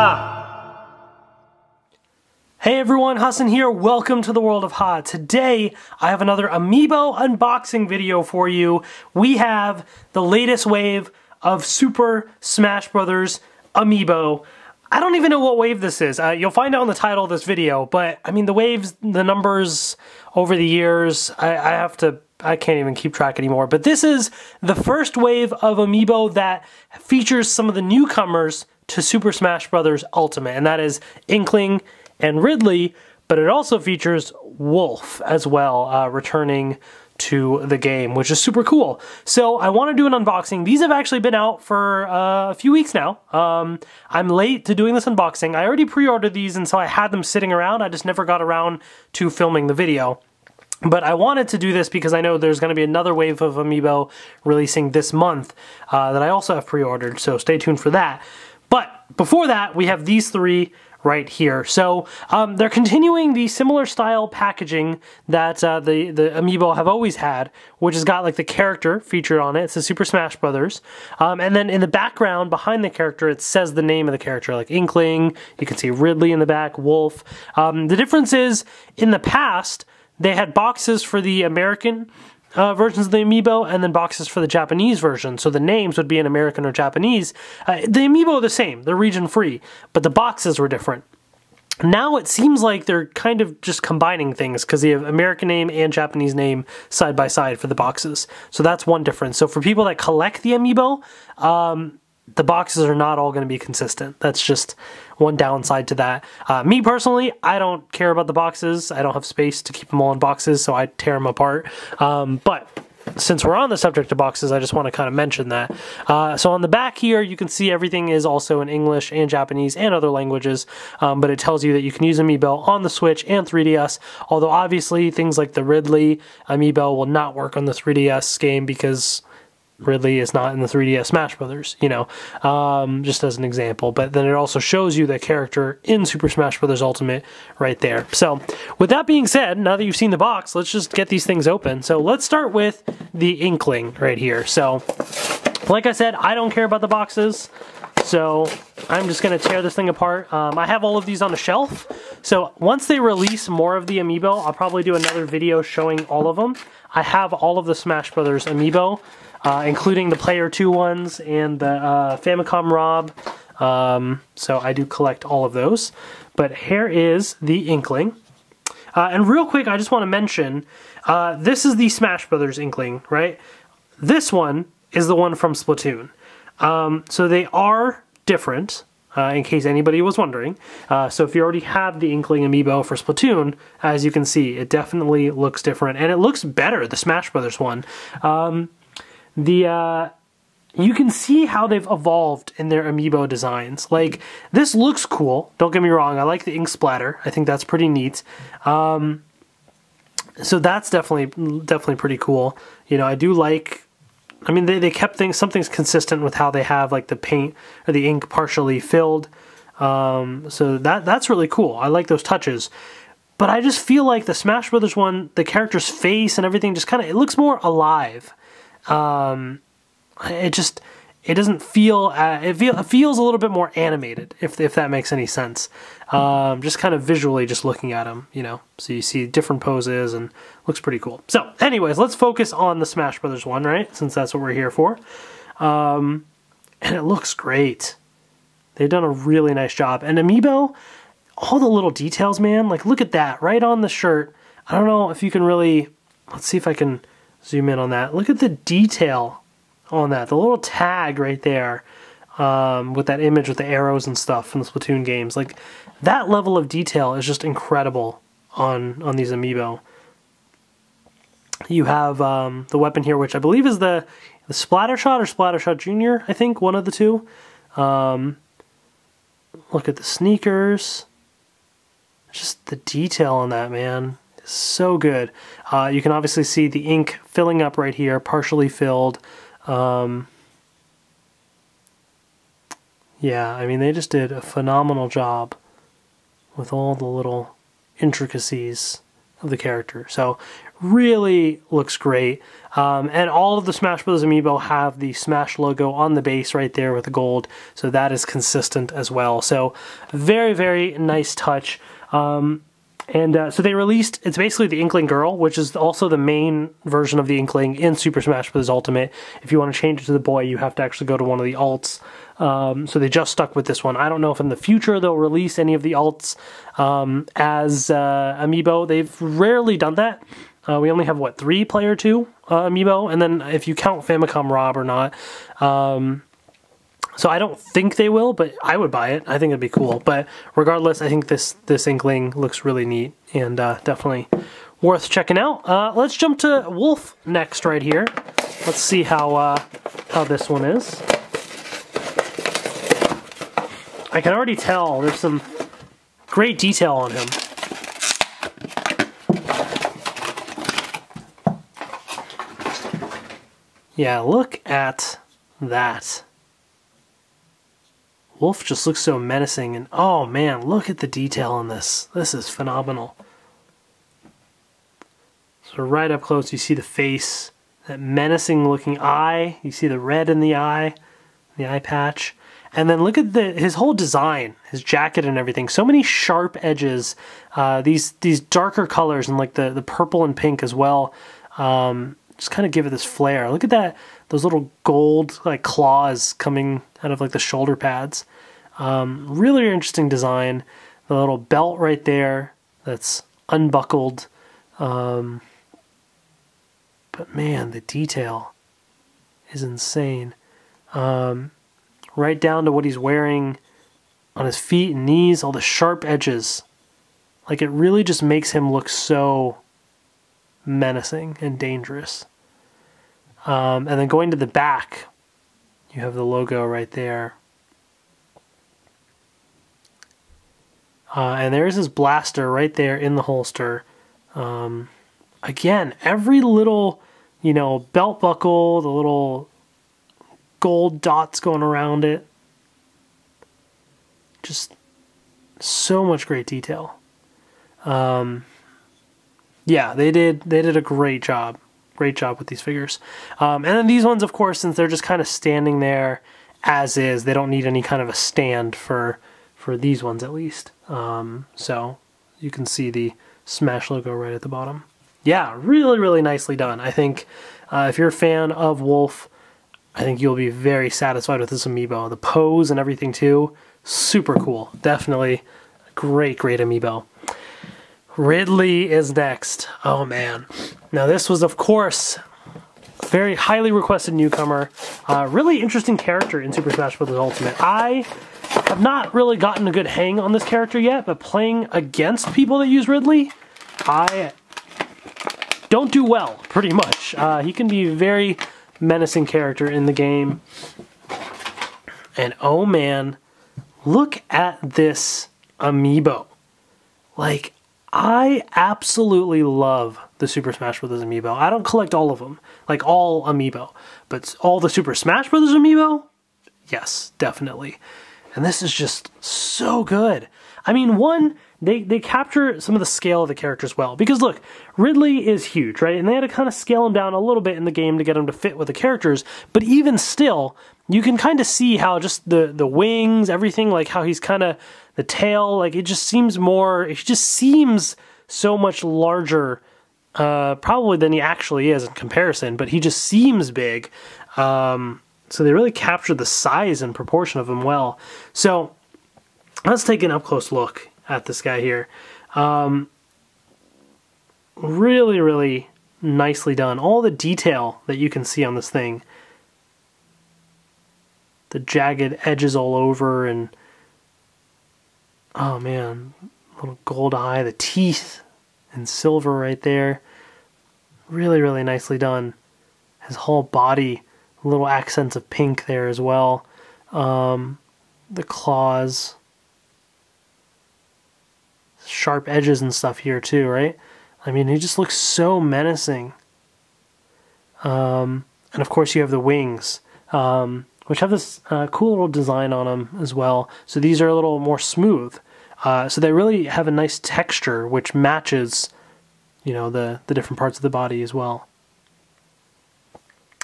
Ha! Hey everyone, Hassan here. Welcome to the world of Ha. Today, I have another Amiibo unboxing video for you. We have the latest wave of Super Smash Bros. Amiibo. I don't even know what wave this is. Uh, you'll find out in the title of this video, but I mean, the waves, the numbers over the years, I, I have to I can't even keep track anymore. But this is the first wave of Amiibo that features some of the newcomers to Super Smash Bros. Ultimate, and that is Inkling and Ridley, but it also features Wolf as well, uh, returning to the game, which is super cool. So I want to do an unboxing. These have actually been out for uh, a few weeks now. Um, I'm late to doing this unboxing. I already pre-ordered these, and so I had them sitting around. I just never got around to filming the video. But I wanted to do this because I know there's going to be another wave of Amiibo releasing this month uh, that I also have pre-ordered, so stay tuned for that. But before that, we have these three right here. So um, they're continuing the similar style packaging that uh, the the amiibo have always had, which has got like the character featured on it. It's the Super Smash Brothers, um, and then in the background behind the character, it says the name of the character, like Inkling. You can see Ridley in the back, Wolf. Um, the difference is in the past they had boxes for the American uh, versions of the amiibo and then boxes for the Japanese version. So the names would be in American or Japanese. Uh, the amiibo are the same, they're region free, but the boxes were different. Now it seems like they're kind of just combining things because they have American name and Japanese name side by side for the boxes. So that's one difference. So for people that collect the amiibo, um, the boxes are not all going to be consistent. That's just one downside to that. Uh, me personally, I don't care about the boxes. I don't have space to keep them all in boxes, so I tear them apart. Um, but since we're on the subject of boxes, I just want to kind of mention that. Uh, so on the back here, you can see everything is also in English and Japanese and other languages, um, but it tells you that you can use Amiibo on the Switch and 3DS, although obviously things like the Ridley Amiibo will not work on the 3DS game because Ridley is not in the 3DS Smash Brothers, you know, um, just as an example. But then it also shows you the character in Super Smash Brothers Ultimate right there. So, with that being said, now that you've seen the box, let's just get these things open. So, let's start with the Inkling right here. So, like I said, I don't care about the boxes. So I'm just going to tear this thing apart. Um, I have all of these on the shelf. So once they release more of the Amiibo, I'll probably do another video showing all of them. I have all of the Smash Brothers Amiibo uh, including the Player 2 ones and the uh, Famicom Rob. Um, so I do collect all of those. But here is the Inkling. Uh, and real quick, I just want to mention, uh, this is the Smash Brothers Inkling, right? This one is the one from Splatoon. Um, so they are different, uh, in case anybody was wondering. Uh, so if you already have the Inkling amiibo for Splatoon, as you can see, it definitely looks different. And it looks better, the Smash Brothers one. Um, the uh, you can see how they've evolved in their amiibo designs. Like this looks cool. Don't get me wrong. I like the ink splatter. I think that's pretty neat. Um, so that's definitely definitely pretty cool. You know, I do like. I mean, they, they kept things something's consistent with how they have like the paint or the ink partially filled. Um, so that that's really cool. I like those touches. But I just feel like the Smash Brothers one, the character's face and everything just kind of it looks more alive. Um, it just it doesn't feel uh, it, feel, it feels a little bit more animated if if that makes any sense. Um, just kind of visually, just looking at them, you know. So you see different poses and looks pretty cool. So, anyways, let's focus on the Smash Brothers one, right? Since that's what we're here for. Um, and it looks great. They've done a really nice job. And Amiibo, all the little details, man. Like, look at that right on the shirt. I don't know if you can really. Let's see if I can zoom in on that. Look at the detail on that. The little tag right there um, with that image with the arrows and stuff from the Splatoon games. Like that level of detail is just incredible on on these amiibo. You have um, the weapon here, which I believe is the the Splattershot or Splattershot Junior. I think one of the two. Um, look at the sneakers. Just the detail on that, man so good. Uh, you can obviously see the ink filling up right here, partially filled. Um, yeah, I mean, they just did a phenomenal job with all the little intricacies of the character. So, really looks great. Um, and all of the Smash Bros. Amiibo have the Smash logo on the base right there with the gold, so that is consistent as well. So very, very nice touch. Um, and uh, so they released, it's basically the Inkling Girl, which is also the main version of the Inkling in Super Smash Bros. Ultimate. If you want to change it to the boy, you have to actually go to one of the alts. Um, so they just stuck with this one. I don't know if in the future they'll release any of the alts um, as uh, Amiibo. They've rarely done that. Uh, we only have, what, three player two uh, Amiibo? And then if you count Famicom Rob or not. Um, so I don't think they will, but I would buy it. I think it'd be cool. But regardless, I think this this Inkling looks really neat and uh, definitely worth checking out. Uh, let's jump to Wolf next right here. Let's see how uh, how this one is. I can already tell there's some great detail on him. Yeah, look at that. Wolf just looks so menacing, and oh man, look at the detail on this. This is phenomenal. So right up close, you see the face, that menacing looking eye. You see the red in the eye, the eye patch. And then look at the his whole design, his jacket and everything. So many sharp edges. Uh, these these darker colors and like the the purple and pink as well. Um, just kind of give it this flair. Look at that, those little gold like claws coming out of like the shoulder pads. Um, really interesting design. The little belt right there that's unbuckled. Um, but man, the detail is insane. Um, right down to what he's wearing on his feet and knees, all the sharp edges. Like it really just makes him look so menacing and dangerous. Um, and then going to the back, you have the logo right there. Uh, and there's his blaster right there in the holster. Um, again, every little, you know, belt buckle, the little gold dots going around it. Just so much great detail. Um, yeah, they did they did a great job great job with these figures. Um, and then these ones, of course, since they're just kind of standing there as is, they don't need any kind of a stand for for these ones at least. Um, so you can see the Smash logo right at the bottom. Yeah, really, really nicely done. I think uh, if you're a fan of Wolf, I think you'll be very satisfied with this amiibo. The pose and everything too, super cool. Definitely great, great amiibo. Ridley is next. Oh man. Now, this was, of course, very highly requested newcomer. Uh, really interesting character in Super Smash Bros. Ultimate. I have not really gotten a good hang on this character yet, but playing against people that use Ridley, I don't do well, pretty much. Uh, he can be a very menacing character in the game. And oh man, look at this amiibo. Like, I absolutely love the Super Smash Bros. amiibo. I don't collect all of them, like all amiibo, but all the Super Smash Bros. amiibo, yes, definitely. And this is just so good. I mean, one, they, they capture some of the scale of the characters well. Because look, Ridley is huge, right? And they had to kind of scale him down a little bit in the game to get him to fit with the characters. But even still, you can kind of see how just the, the wings, everything, like how he's kind of the tail, like it just seems more, it just seems so much larger, uh, probably than he actually is in comparison, but he just seems big. Um, so they really captured the size and proportion of him well. So let's take an up close look at this guy here. Um, really, really nicely done. All the detail that you can see on this thing. The jagged edges all over and oh man, little gold eye, the teeth and silver right there. Really, really nicely done. His whole body, little accents of pink there as well. Um, the claws, sharp edges and stuff here too, right? I mean, he just looks so menacing. Um, and of course, you have the wings. Um, which have this uh, cool little design on them as well. So these are a little more smooth. Uh, so they really have a nice texture which matches you know, the, the different parts of the body as well.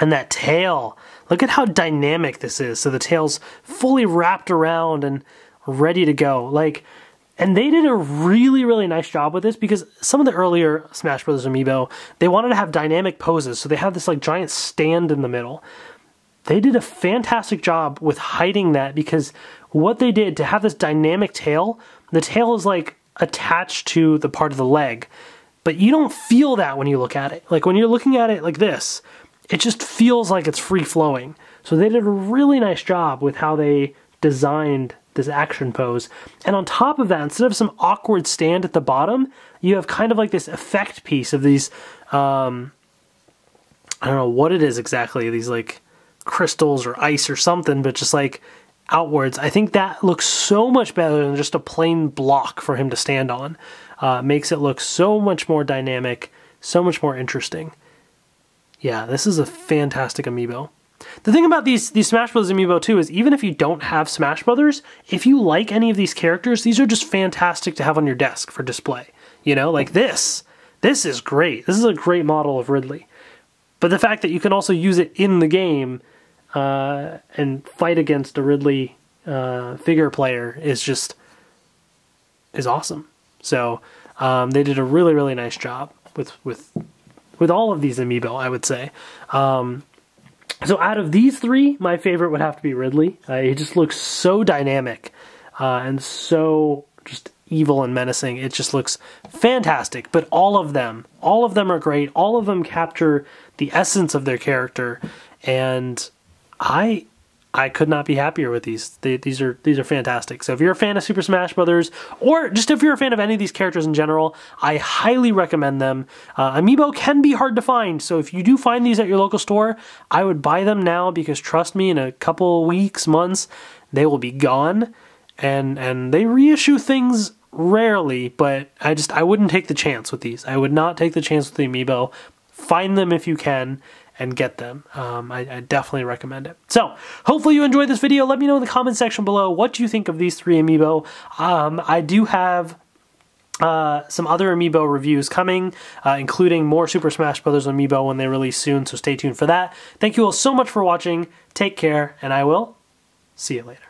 And that tail, look at how dynamic this is. So the tail's fully wrapped around and ready to go. Like, and they did a really, really nice job with this because some of the earlier Smash Bros. Amiibo, they wanted to have dynamic poses. So they have this like giant stand in the middle. They did a fantastic job with hiding that because what they did to have this dynamic tail, the tail is like attached to the part of the leg. But you don't feel that when you look at it. Like when you're looking at it like this, it just feels like it's free flowing. So they did a really nice job with how they designed this action pose. And on top of that, instead of some awkward stand at the bottom, you have kind of like this effect piece of these, um, I don't know what it is exactly, these like crystals or ice or something, but just like outwards. I think that looks so much better than just a plain block for him to stand on. Uh, makes it look so much more dynamic, so much more interesting. Yeah, this is a fantastic amiibo. The thing about these these Smash Brothers amiibo too is even if you don't have Smash Brothers, if you like any of these characters, these are just fantastic to have on your desk for display. You know, like this. This is great. This is a great model of Ridley. But the fact that you can also use it in the game uh, and fight against a Ridley uh, figure player is just is awesome. So um, they did a really really nice job with with with all of these amiibo. I would say. Um, so out of these three, my favorite would have to be Ridley. Uh, he just looks so dynamic uh, and so just evil and menacing. It just looks fantastic. But all of them, all of them are great. All of them capture the essence of their character, and I I could not be happier with these. They, these are these are fantastic. So if you're a fan of Super Smash Brothers, or just if you're a fan of any of these characters in general, I highly recommend them. Uh, Amiibo can be hard to find, so if you do find these at your local store, I would buy them now because trust me, in a couple weeks, months, they will be gone, and and they reissue things rarely. But I just I wouldn't take the chance with these. I would not take the chance with the Amiibo. Find them if you can and get them. Um, I, I, definitely recommend it. So, hopefully you enjoyed this video. Let me know in the comment section below what you think of these three amiibo. Um, I do have uh, some other amiibo reviews coming, uh, including more Super Smash Bros. amiibo when they release soon, so stay tuned for that. Thank you all so much for watching. Take care, and I will see you later.